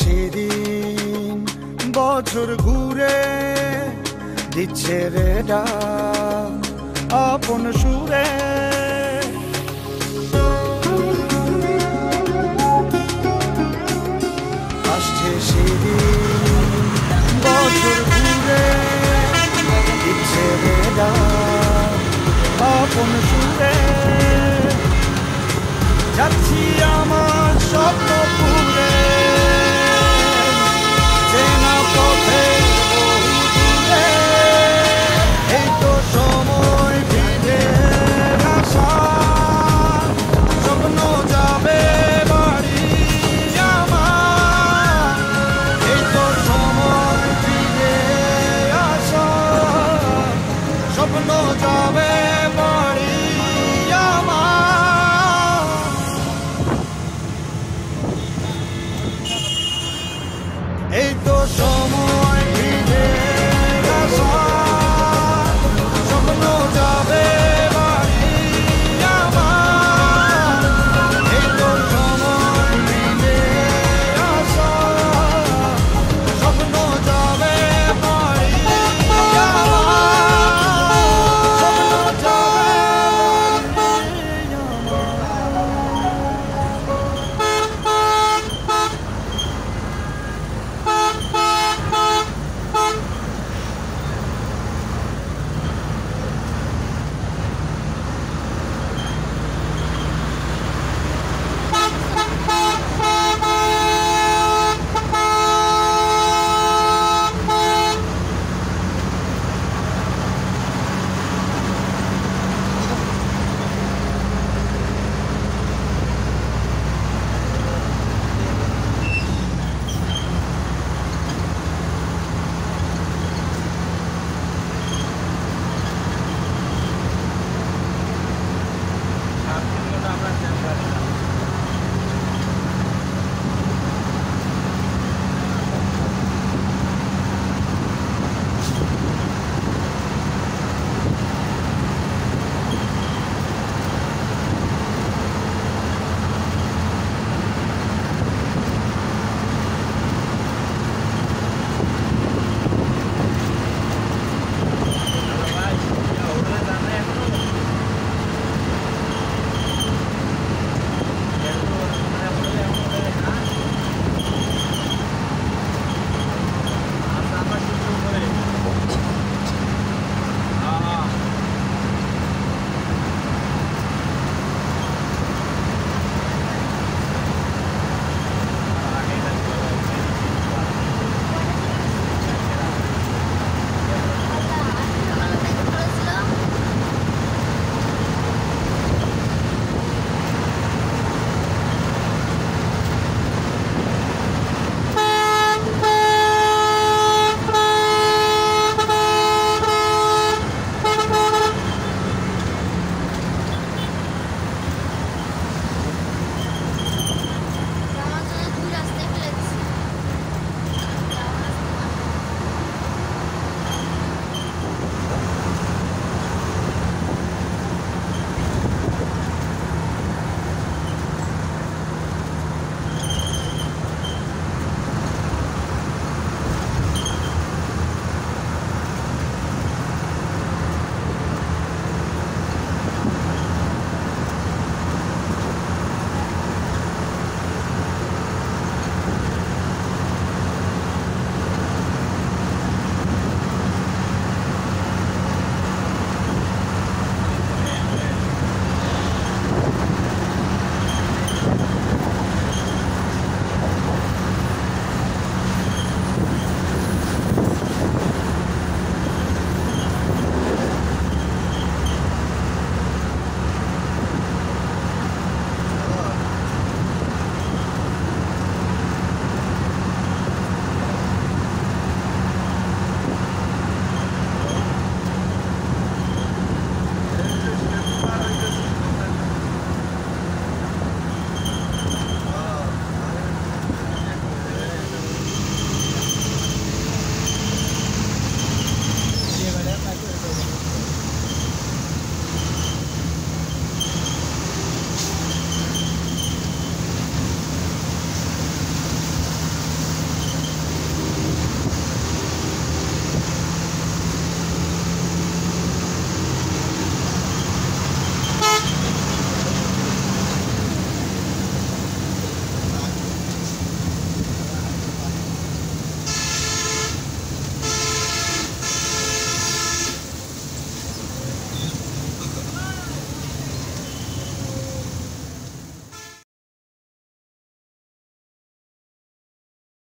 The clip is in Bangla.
সেদিন, বছর ঘুরে দিচ্ছে রে আপন সুরে। আসছে সেদিন, বছর ঘুরে দিচ্ছে রে আপন সুরে। যাচ্ছে no job.